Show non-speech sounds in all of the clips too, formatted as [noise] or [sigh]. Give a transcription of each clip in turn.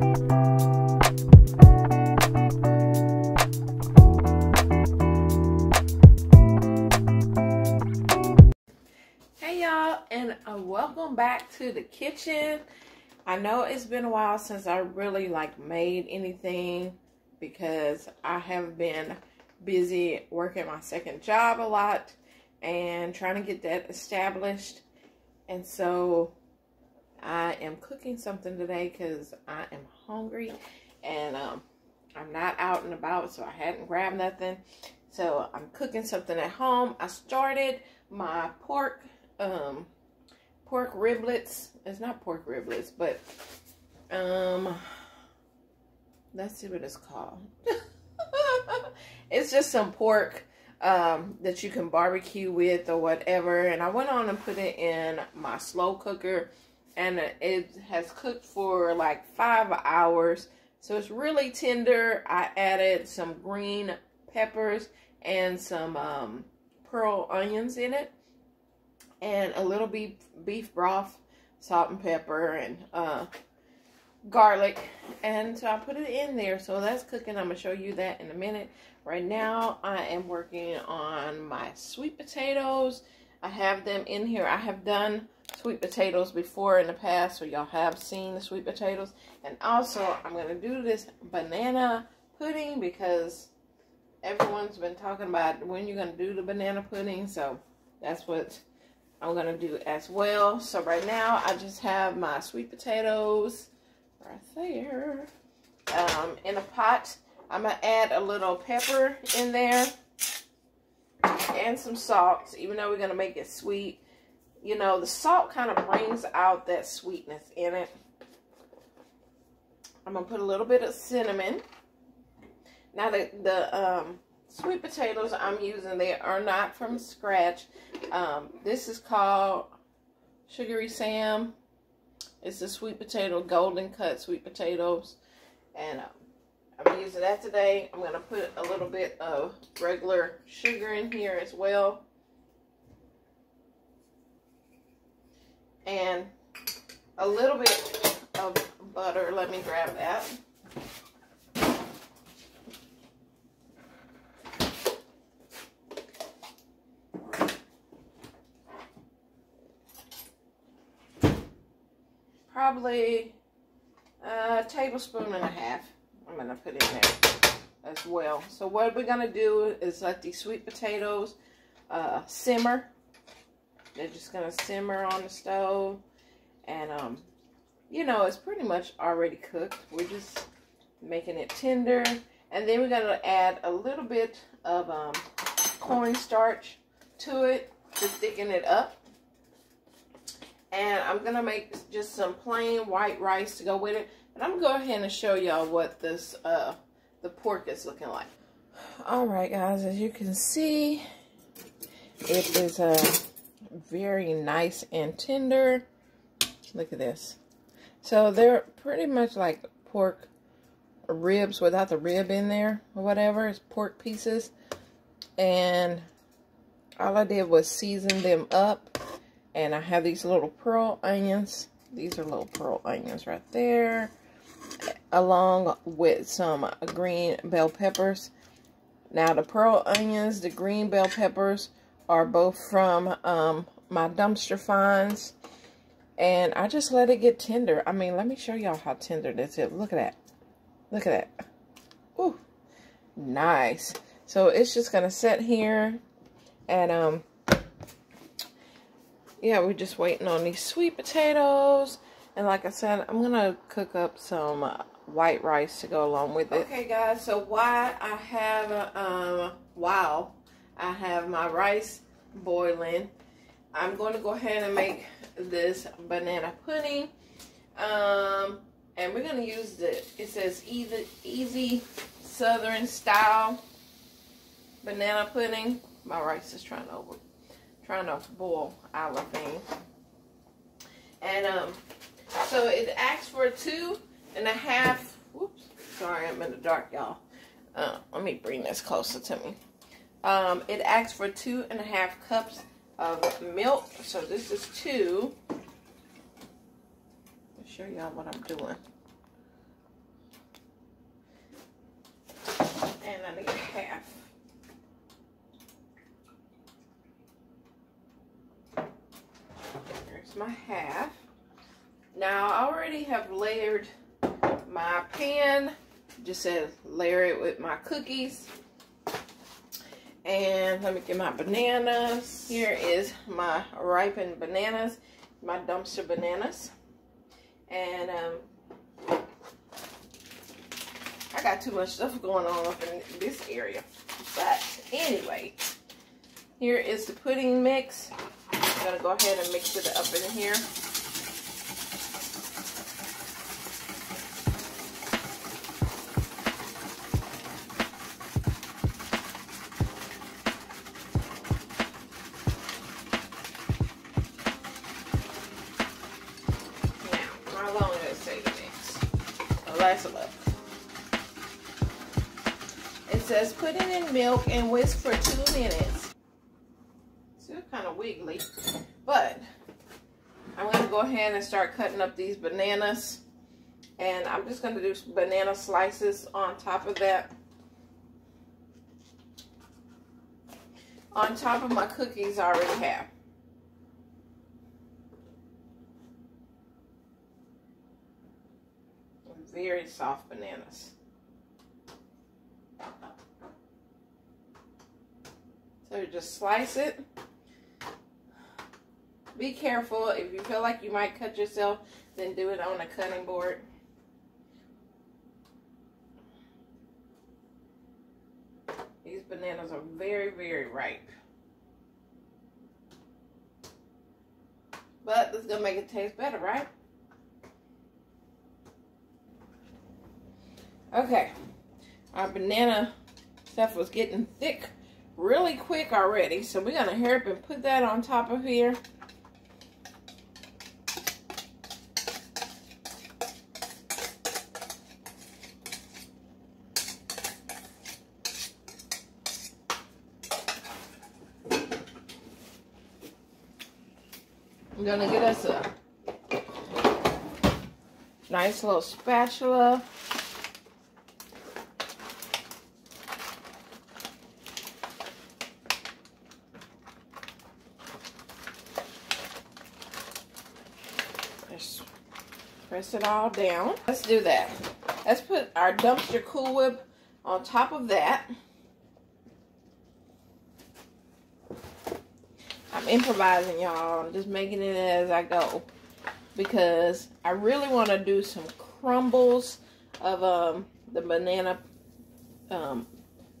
Hey y'all, and uh, welcome back to the kitchen. I know it's been a while since I really like made anything because I have been busy working my second job a lot and trying to get that established. And so I am cooking something today because I am hungry and um, I'm not out and about, so I hadn't grabbed nothing. So I'm cooking something at home. I started my pork um, pork riblets. It's not pork riblets, but um, let's see what it's called. [laughs] it's just some pork um, that you can barbecue with or whatever. And I went on and put it in my slow cooker and it has cooked for like five hours. So it's really tender. I added some green peppers and some um, pearl onions in it and a little beef, beef broth, salt and pepper, and uh, garlic. And so I put it in there. So that's cooking. I'm going to show you that in a minute. Right now, I am working on my sweet potatoes. I have them in here. I have done sweet potatoes before in the past, so y'all have seen the sweet potatoes. And also, I'm going to do this banana pudding because everyone's been talking about when you're going to do the banana pudding. So that's what I'm going to do as well. So right now, I just have my sweet potatoes right there um, in a pot. I'm going to add a little pepper in there and some salt, even though we're going to make it sweet. You know, the salt kind of brings out that sweetness in it. I'm going to put a little bit of cinnamon. Now, the, the um, sweet potatoes I'm using, they are not from scratch. Um, this is called Sugary Sam. It's the sweet potato, golden cut sweet potatoes. And um, I'm using that today. I'm going to put a little bit of regular sugar in here as well. And a little bit of butter. Let me grab that. probably a tablespoon and a half I'm going to put in there as well. So what we're going to do is let these sweet potatoes uh, simmer. They're just going to simmer on the stove. And, um, you know, it's pretty much already cooked. We're just making it tender. And then we're going to add a little bit of um, cornstarch to it to thicken it up. And I'm going to make just some plain white rice to go with it. And I'm going to go ahead and show y'all what this, uh, the pork is looking like. Alright guys, as you can see, it is a uh, very nice and tender. Look at this. So they're pretty much like pork ribs without the rib in there or whatever. It's pork pieces. And all I did was season them up and I have these little pearl onions. These are little pearl onions right there. Along with some green bell peppers. Now the pearl onions, the green bell peppers are both from um, my dumpster finds. And I just let it get tender. I mean, let me show y'all how tender this is. Look at that. Look at that. Ooh, nice. So it's just going to sit here and um, yeah, we're just waiting on these sweet potatoes. And like I said, I'm going to cook up some uh, white rice to go along with it. Okay, guys, so why I have, um, wow, I have my rice boiling. I'm going to go ahead and make this banana pudding. Um, and we're going to use the, it says easy, easy southern style banana pudding. My rice is trying to over trying to boil our thing. And um, so it asks for two and a half. Whoops, sorry, I'm in the dark, y'all. Uh, let me bring this closer to me. Um, it asks for two and a half cups of milk. So this is two. Show y'all what I'm doing. And I need half. There's my half. Now I already have layered my pan. Just said layer it with my cookies. And let me get my bananas. Here is my ripened bananas, my dumpster bananas. And um, I got too much stuff going on up in this area. But anyway, here is the pudding mix. I'm going to go ahead and mix it up in here. Says put it in milk and whisk for two minutes. Still kind of wiggly, but I'm going to go ahead and start cutting up these bananas. And I'm just going to do banana slices on top of that. On top of my cookies I already have. Very soft bananas. So just slice it. Be careful. If you feel like you might cut yourself, then do it on a cutting board. These bananas are very, very ripe. But this is going to make it taste better, right? Okay. Our banana stuff was getting thick really quick already. So we're going to hurry up and put that on top of here. I'm going to get us a nice little spatula. Press it all down. Let's do that. Let's put our dumpster Cool Whip on top of that. I'm improvising, y'all. I'm just making it as I go. Because I really want to do some crumbles of um, the banana, um,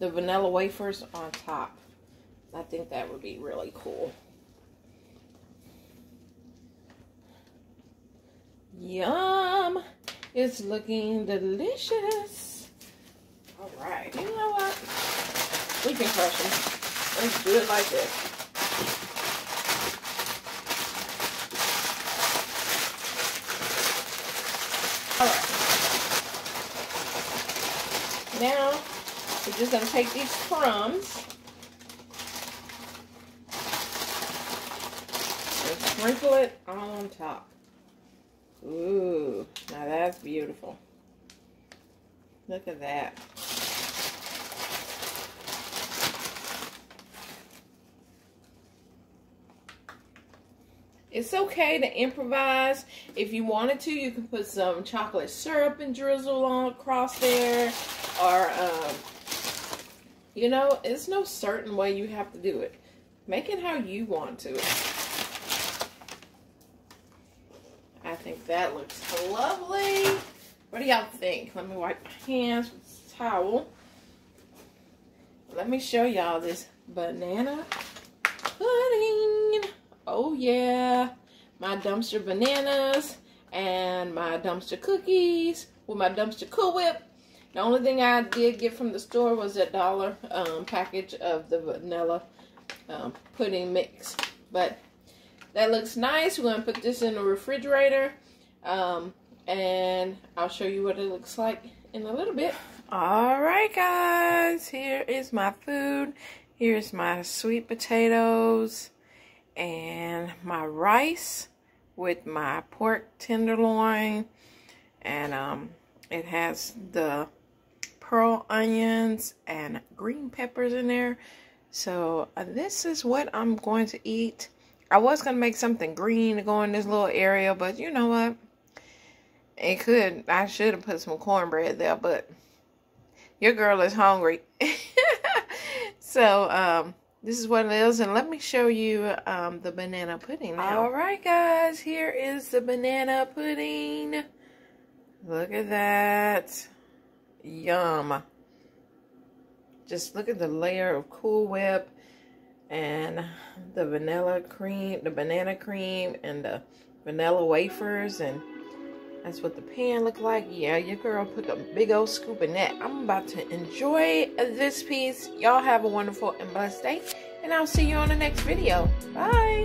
the vanilla wafers on top. I think that would be really cool. Yum! It's looking delicious. All right, you know what? We can crush them. Let's do it like this. All right. Now, we're just to take these crumbs sprinkle it on top. Ooh, now that's beautiful. Look at that. It's okay to improvise. If you wanted to, you can put some chocolate syrup and drizzle on across there. Or, um, you know, it's no certain way you have to do it. Make it how you want to. think that looks lovely. What do y'all think? Let me wipe my hands with this towel. Let me show y'all this banana pudding. Oh yeah. My dumpster bananas and my dumpster cookies with my dumpster Cool Whip. The only thing I did get from the store was a dollar um, package of the vanilla um, pudding mix. But that looks nice. We're going to put this in the refrigerator. Um, and I'll show you what it looks like in a little bit. All right, guys. Here is my food. Here's my sweet potatoes and my rice with my pork tenderloin. And um, it has the pearl onions and green peppers in there. So uh, this is what I'm going to eat I was going to make something green to go in this little area, but you know what? It could. I should have put some cornbread there, but your girl is hungry. [laughs] so, um, this is what it is. And let me show you um, the banana pudding now. All right, guys. Here is the banana pudding. Look at that. Yum. Just look at the layer of Cool Whip and the vanilla cream, the banana cream and the vanilla wafers and that's what the pan looked like. Yeah, your girl put a big old scoop in that. I'm about to enjoy this piece. Y'all have a wonderful and blessed day. And I'll see you on the next video. Bye.